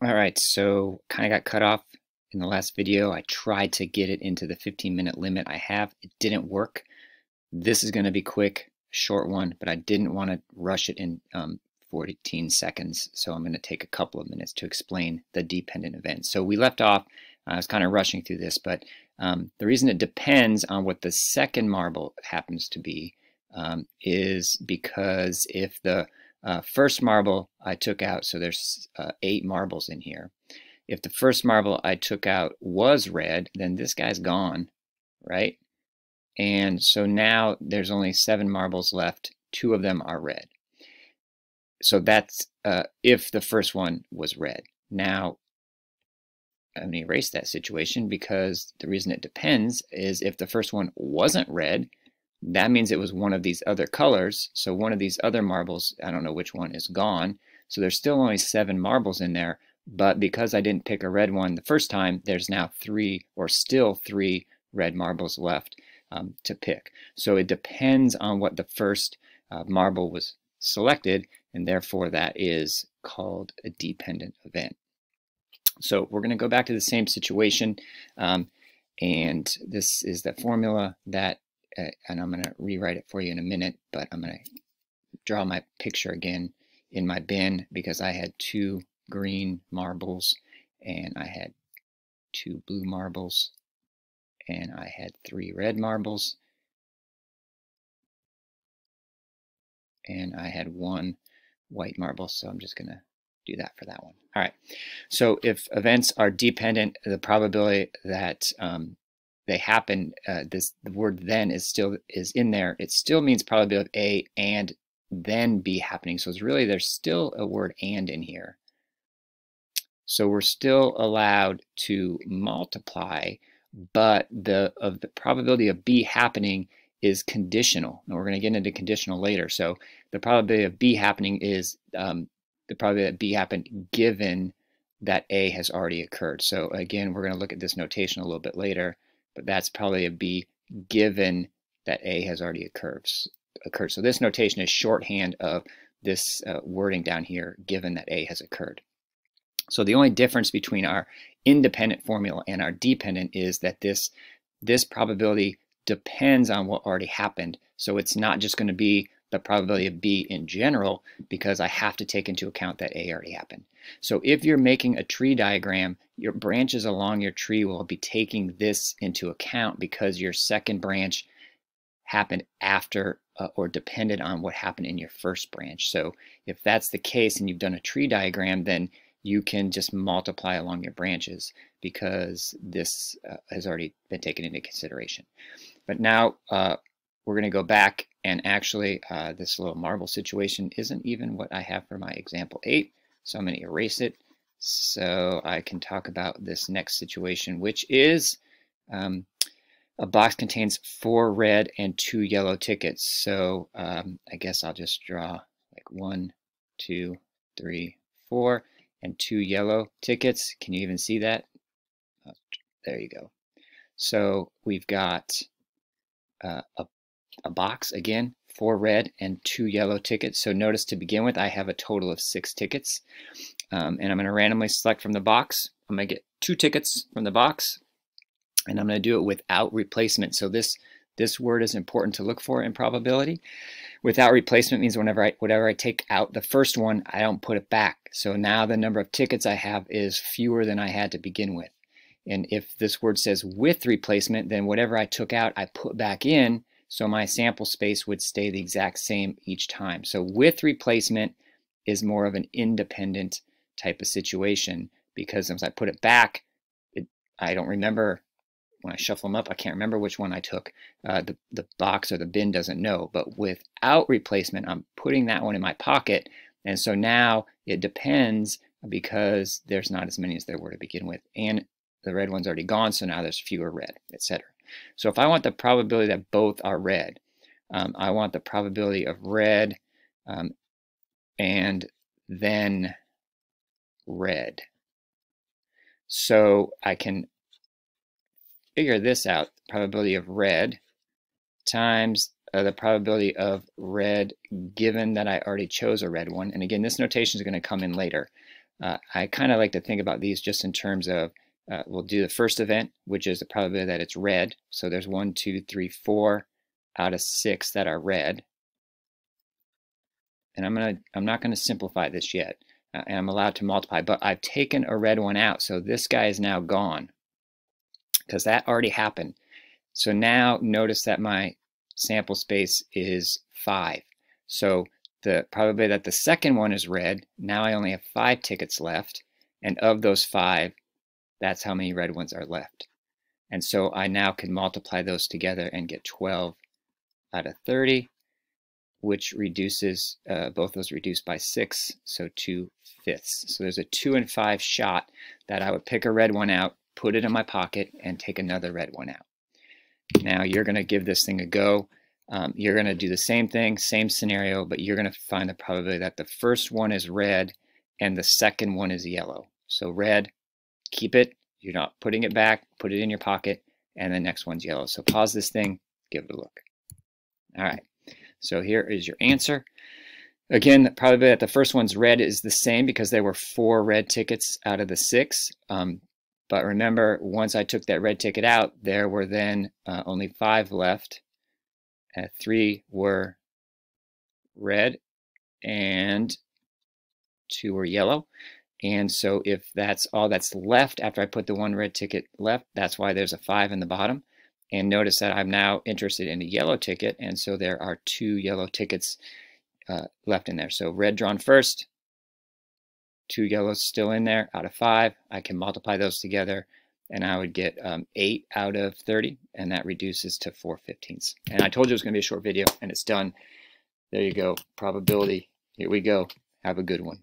All right, so kind of got cut off in the last video. I tried to get it into the 15 minute limit I have. It didn't work. This is going to be quick, short one, but I didn't want to rush it in um, 14 seconds. So I'm going to take a couple of minutes to explain the dependent event. So we left off, I was kind of rushing through this, but um, the reason it depends on what the second marble happens to be um, is because if the uh, first marble I took out, so there's uh, eight marbles in here. If the first marble I took out was red, then this guy's gone, right? And so now there's only seven marbles left. Two of them are red. So that's uh, if the first one was red. Now, I'm going to erase that situation because the reason it depends is if the first one wasn't red, that means it was one of these other colors. So one of these other marbles, I don't know which one, is gone. So there's still only seven marbles in there. But because I didn't pick a red one the first time, there's now three or still three red marbles left um, to pick. So it depends on what the first uh, marble was selected, and therefore that is called a dependent event. So we're going to go back to the same situation, um, and this is the formula that uh, and I'm going to rewrite it for you in a minute, but I'm going to draw my picture again in my bin because I had two green marbles and I had two blue marbles and I had three red marbles and I had one white marble so I'm just going to do that for that one. All right, so if events are dependent, the probability that um, they happen, uh, this the word then is still is in there. It still means probability of A and then B happening. So it's really there's still a word and in here. So we're still allowed to multiply, but the of the probability of B happening is conditional. And we're going to get into conditional later. So the probability of B happening is um, the probability that B happened given that A has already occurred. So again, we're going to look at this notation a little bit later but that's probably a B given that A has already occurred. occurred. So this notation is shorthand of this uh, wording down here, given that A has occurred. So the only difference between our independent formula and our dependent is that this, this probability depends on what already happened. So it's not just going to be the probability of B in general because I have to take into account that A already happened. So if you're making a tree diagram, your branches along your tree will be taking this into account because your second branch happened after uh, or depended on what happened in your first branch. So if that's the case and you've done a tree diagram, then you can just multiply along your branches because this uh, has already been taken into consideration. But now uh, we're going to go back and actually uh, this little marble situation isn't even what I have for my example 8. So I'm going to erase it so I can talk about this next situation, which is um, a box contains four red and two yellow tickets. So um, I guess I'll just draw like one, two, three, four, and two yellow tickets. Can you even see that? Oh, there you go. So we've got uh, a a box again, four red and two yellow tickets. So notice to begin with, I have a total of six tickets. Um, and I'm going to randomly select from the box. I'm going to get two tickets from the box, and I'm going to do it without replacement. So this this word is important to look for in probability. Without replacement means whenever I whatever I take out the first one, I don't put it back. So now the number of tickets I have is fewer than I had to begin with. And if this word says with replacement, then whatever I took out, I put back in so my sample space would stay the exact same each time. So with replacement is more of an independent type of situation because as I put it back, it, I don't remember when I shuffle them up, I can't remember which one I took. Uh, the, the box or the bin doesn't know. But without replacement, I'm putting that one in my pocket. And so now it depends because there's not as many as there were to begin with. And the red one's already gone, so now there's fewer red, etc. So if I want the probability that both are red, um, I want the probability of red um, and then red. So I can figure this out, probability of red times uh, the probability of red given that I already chose a red one. And again, this notation is going to come in later. uh, I kind of like to think about these just in terms of uh, we'll do the first event, which is the probability that it's red. So there's one, two, three, four out of six that are red. And I'm gonna I'm not gonna simplify this yet. Uh, and I'm allowed to multiply, but I've taken a red one out. So this guy is now gone because that already happened. So now notice that my sample space is five. So the probability that the second one is red, now I only have five tickets left. And of those five, that's how many red ones are left. And so I now can multiply those together and get 12 out of 30, which reduces, uh, both those reduced by 6, so 2 fifths. So there's a 2 and 5 shot that I would pick a red one out, put it in my pocket, and take another red one out. Now you're going to give this thing a go. Um, you're going to do the same thing, same scenario, but you're going to find the probability that the first one is red and the second one is yellow. So red, keep it. You're not putting it back. Put it in your pocket. And the next one's yellow. So pause this thing. Give it a look. All right. So here is your answer. Again, probably that the first one's red is the same because there were four red tickets out of the six. Um, but remember, once I took that red ticket out, there were then uh, only five left. Uh, three were red and two were yellow. And so if that's all that's left after I put the one red ticket left, that's why there's a five in the bottom. And notice that I'm now interested in a yellow ticket. And so there are two yellow tickets uh, left in there. So red drawn first, two yellows still in there out of five. I can multiply those together and I would get um, 8 out of 30, and that reduces to 4 fifteenths. And I told you it was going to be a short video, and it's done. There you go. Probability. Here we go. Have a good one.